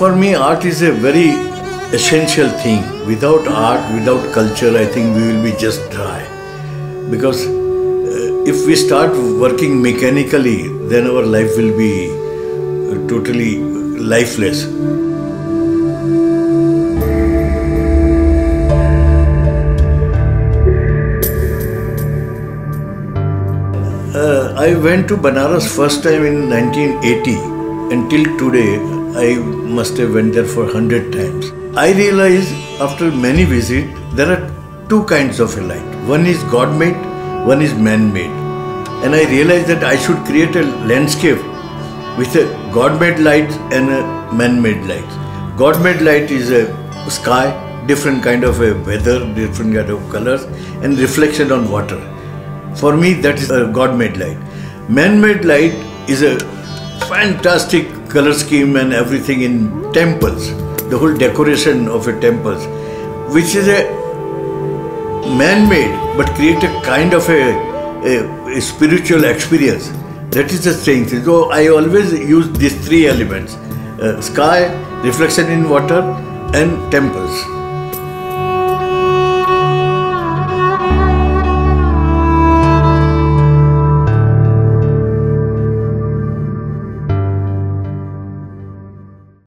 For me, art is a very essential thing. Without art, without culture, I think we will be just dry. Because uh, if we start working mechanically, then our life will be uh, totally lifeless. Uh, I went to Banaras first time in 1980. Until today, I must have went there for 100 times. I realized after many visits, there are two kinds of light. One is God-made, one is man-made. And I realized that I should create a landscape with a God-made light and a man-made light. God-made light is a sky, different kind of a weather, different kind of colors, and reflection on water. For me, that is a God-made light. Man-made light is a fantastic color scheme and everything in temples. The whole decoration of a temples, which is a man-made but create a kind of a, a, a spiritual experience. That is the strange thing. So I always use these three elements: uh, sky, reflection in water, and temples.